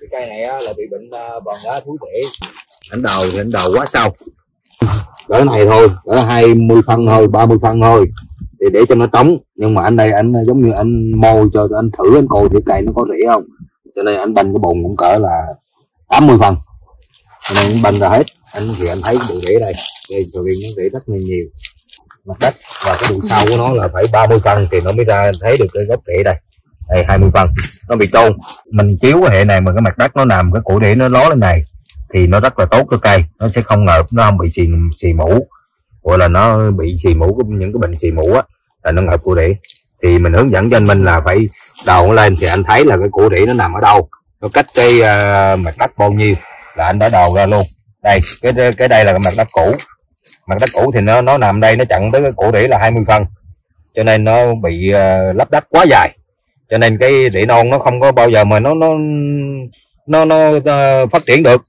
cái cây này á, là bị bệnh ờ, uh, bòn lá thú rễ ảnh đầu thì ảnh đầu quá sâu. Cỡ này thôi cỡ 20 phân thôi 30 phân thôi. Thì để cho nó trống. Nhưng mà anh đây anh giống như anh môi cho anh thử anh coi thử cây nó có rễ không. Cho nên anh banh cái bồn cũng cỡ là 80 phân. Cho nên anh banh ra hết. Anh thì anh thấy cái bộ rễ đây. Đây sầu riêng nó rễ rất là nhiều. Mặt đất và cái độ sâu của nó là phải 30 phân thì nó mới ra thấy được cái gốc rễ đây đây 20 phân. Nó bị trôn. Mình chiếu cái hệ này mà cái mặt đất nó nằm cái củ rễ nó ló lên này thì nó rất là tốt cho cây. Nó sẽ không ngợp nó không bị xì xì mũ. Gọi là nó bị xì mũ những cái bệnh xì mũ á là nó ngợp củ rễ thì mình hướng dẫn cho anh Minh là phải đầu lên. Thì anh thấy là cái củ rễ nó nằm ở đâu? Nó cách cái uh, mặt đất bao nhiêu? Là anh đã đầu ra luôn. Đây cái cái đây là cái mặt đất cũ. Mặt đất cũ thì nó nó nằm đây nó chặn tới cái củ rễ là 20 phân. Cho nên nó bị ờ, uh, lấp đất quá dài cho nên cái rễ non nó không có bao giờ mà nó nó nó nó uh, phát triển được.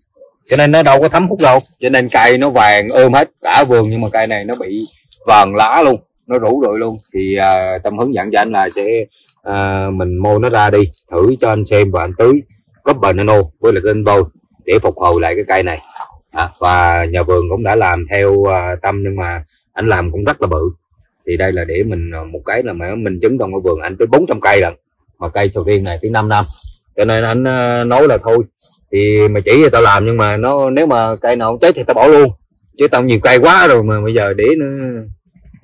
Cho nên nó đâu có thấm hút đâu. Cho nên cây nó vàng ươm hết cả vườn nhưng mà cây này nó bị vàng lá luôn nó rủ rượi luôn. Thì uh, tâm hướng dẫn cho anh là sẽ uh, mình mô nó ra đi thử cho anh xem và anh tưới copper nano với là tinh vôi để phục hồi lại cái cây này. À, và nhà vườn cũng đã làm theo uh, tâm nhưng mà anh làm cũng rất là bự. Thì đây là để mình một cái là mà mình chứng trong cái vườn anh tới 400 cây lần mà cây sầu riêng này tới 5 năm. Cho nên anh ờ, nói là thôi. Thì mà chỉ cho tao làm nhưng mà nó, nếu mà cây nào không chết thì tao bỏ luôn. Chứ tao nhiều cây quá rồi mà bây giờ để nó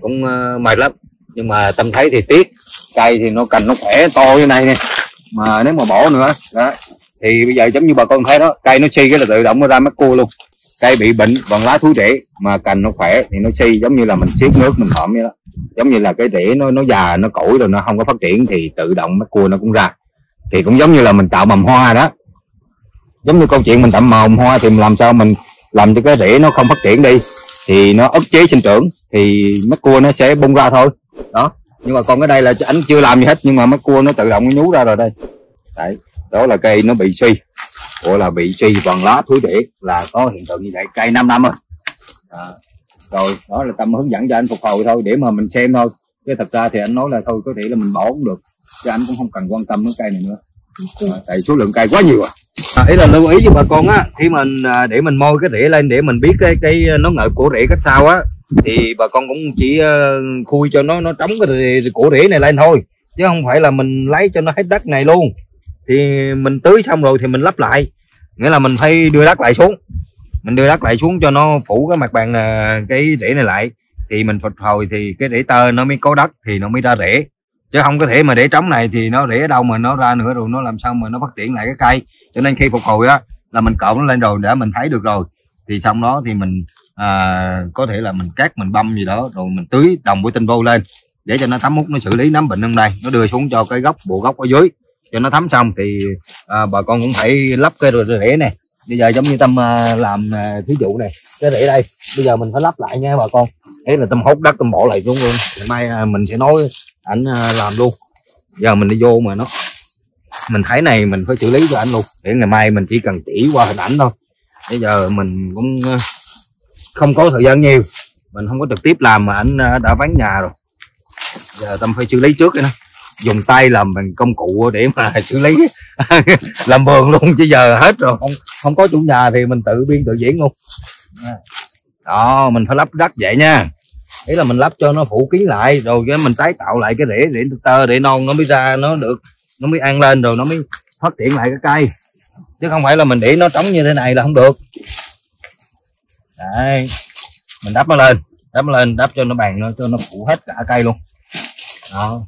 cũng ờ, mệt lắm. Nhưng mà tâm thấy thì tiếc. Cây thì nó cành nó khỏe to như này nè. Mà nếu mà bỏ nữa, đó. Thì bây giờ giống như bà con thấy đó, cây nó suy cái là tự động nó ra mắt cua luôn cây bị bệnh bằng lá thú rễ mà cành nó khỏe thì nó suy giống như là mình xiết nước, mình hõm vậy đó. Giống như là cái rễ nó nó già, nó cỗi rồi, nó không có phát triển thì tự động mắt cua nó cũng ra. Thì cũng giống như là mình tạo mầm hoa đó. Giống như câu chuyện mình tạo mầm hoa thì làm sao mình làm cho cái rễ nó không phát triển đi, thì nó ức chế sinh trưởng, thì mắt cua nó sẽ bung ra thôi. Đó. Nhưng mà còn cái đây là anh chưa làm gì hết, nhưng mà mắt cua nó tự động nó nhú ra rồi đây. Đấy, đó là cây nó bị suy gọi là bị suy vần lá thúi rễ là có hiện tượng như vậy. Cây 5 năm rồi. À, rồi đó là tâm hướng dẫn cho anh phục hồi thôi để mà mình xem thôi. Chứ thật ra thì anh nói là thôi có thể là mình bỏ cũng được. Chứ anh cũng không cần quan tâm đến cây này nữa. À, tại số lượng cây quá nhiều à À, ý là lưu ý với bà con á khi mình à, để mình môi cái rễ lên để mình biết cái cái nó ngợp cổ rễ cách sao á thì bà con cũng chỉ ờ, khui cho nó nó trống cái cổ rễ này lên thôi. Chứ không phải là mình lấy cho nó hết đất này luôn thì mình tưới xong rồi thì mình lắp lại. Nghĩa là mình phải đưa đất lại xuống. Mình đưa đất lại xuống cho nó phủ cái mặt bằng à, cái rễ này lại. Thì mình phục hồi thì cái rễ tơ nó mới có đất thì nó mới ra rễ. Chứ không có thể mà để trống này thì nó rễ ở đâu mà nó ra nữa rồi nó làm sao mà nó phát triển lại cái cây. Cho nên khi phục hồi á là mình cạo nó lên rồi để mình thấy được rồi. Thì xong đó thì mình à, có thể là mình cắt mình băm gì đó rồi mình tưới đồng với tinh vô lên để cho nó thấm hút nó xử lý nấm bệnh trong đây nó đưa xuống cho cái gốc bộ gốc ở dưới cho nó thấm xong thì à, bà con cũng phải lắp cái rễ này. Bây giờ giống như tâm à, làm à, thí dụ này cái rễ đây bây giờ mình phải lắp lại nha bà con. Thế là tâm hút đất tâm bỏ lại xuống luôn. Ngày mai à, mình sẽ nói ảnh à, làm luôn. Giờ mình đi vô mà nó mình thấy này mình phải xử lý cho ảnh luôn. Để ngày mai mình chỉ cần chỉ qua hình ảnh thôi. Bây giờ mình cũng à, không có thời gian nhiều. Mình không có trực tiếp làm mà ảnh à, đã vắng nhà rồi. Giờ tâm phải xử lý trước đó dùng tay làm bằng công cụ để mà xử lý. Làm vườn luôn chứ giờ hết rồi. Không không có chủ nhà thì mình tự biên tự diễn luôn. Đó mình phải lắp đất vậy nha. Ý là mình lắp cho nó phủ kín lại rồi cái mình tái tạo lại cái rễ để tơ để non nó mới ra nó được nó mới ăn lên rồi nó mới phát triển lại cái cây. Chứ không phải là mình để nó trống như thế này là không được. Đấy. Mình đắp nó lên đắp nó lên đắp cho nó bằng nó cho nó phủ hết cả cây luôn. Đó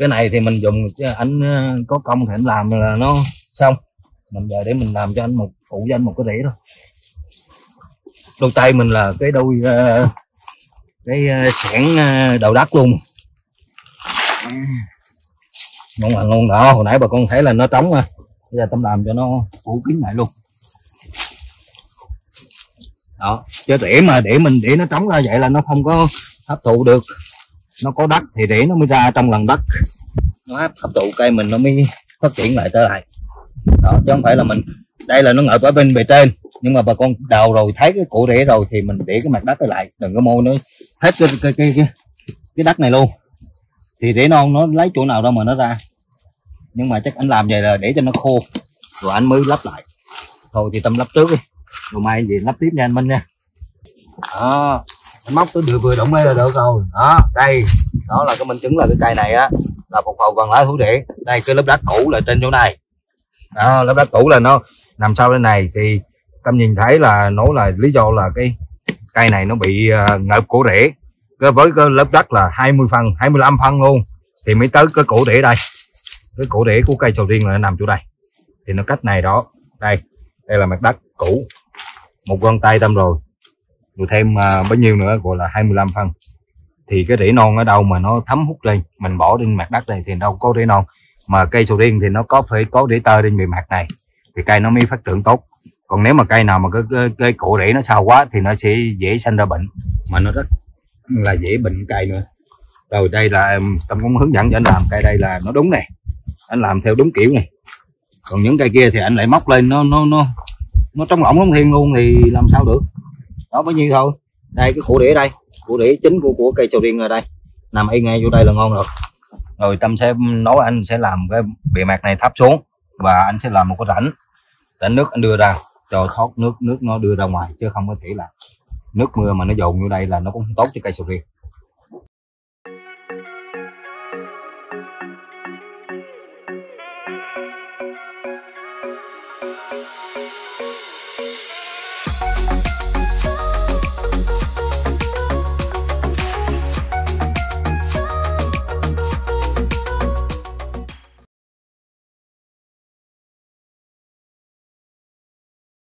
cái này thì mình dùng chứ anh ờ, có công thì anh làm là nó xong. Mình về để mình làm cho anh một phụ cho anh một cái rễ thôi. Đôi tay mình là cái đôi ờ, cái ờ, uh, sẻn đầu đất luôn. Ngon lành luôn đó hồi nãy bà con thấy là nó trống à bây giờ tâm làm cho nó phủ kín lại luôn. Đó chứ rễ mà để mình để nó trống ra vậy là nó không có hấp thụ được. Nó có đất thì rễ nó mới ra trong lần đất nó hấp, hấp thụ cây mình nó mới phát triển lại trở lại. Đó chứ không phải là mình đây là nó ngợp ở bên bề trên nhưng mà bà con đào rồi thấy cái cổ rễ rồi thì mình để cái mặt đất lại đừng có mô nó hết cái cái cái cái, cái đất này luôn. Thì rễ non nó lấy chỗ nào đâu mà nó ra. Nhưng mà chắc anh làm vậy là để cho nó khô rồi anh mới lắp lại. Thôi thì tâm lắp trước đi. Rồi mai gì lắp tiếp nha anh Minh nha. Đó anh móc tới vừa vừa động mê là được rồi. Đó đây đó là cái minh chứng là cái cây này á là một phần bằng lá thú điện đây cái lớp đất cũ là trên chỗ này. Đó lớp đất cũ là nó nằm sau bên này. Thì tâm nhìn thấy là nó là lý do là cái cây này nó bị à, ngợp cổ rễ. Với cái lớp đất là 20 phân 25 phân luôn. Thì mới tới cái cổ rễ đây. Cái cổ rễ của cây sầu riêng là nó nằm chỗ đây. Thì nó cách này đó. Đây đây là mặt đất cũ. Một con tay tâm rồi. Rồi thêm à, uh, bao nhiêu nữa gọi là 25 phân thì cái rễ non ở đâu mà nó thấm hút lên mình bỏ trên mặt đất này thì đâu có rễ non. Mà cây sầu riêng thì nó có phải có rễ tơ trên bề mặt này thì cây nó mới phát triển tốt. Còn nếu mà cây nào mà cái, cái, cái cổ rễ nó sao quá thì nó sẽ dễ sinh ra bệnh mà nó rất là dễ bệnh cây nữa. Rồi đây là tâm cũng hướng dẫn cho anh làm cây đây là nó đúng này anh làm theo đúng kiểu này. Còn những cây kia thì anh lại móc lên nó nó nó nó trong lỏng lắm thiên luôn thì làm sao được? Đó bao nhiêu thôi. Đây cái cổ đĩa đây củ rễ chính của của cây sầu riêng ở đây. Nằm y ngay vô đây là ngon rồi. Rồi tâm sẽ nấu, anh sẽ làm cái bề mặt này thấp xuống và anh sẽ làm một cái rãnh. Rãnh nước anh đưa ra cho thoát nước nước nó đưa ra ngoài chứ không có thể là nước mưa mà nó dồn vô đây là nó cũng không tốt cho cây sầu riêng.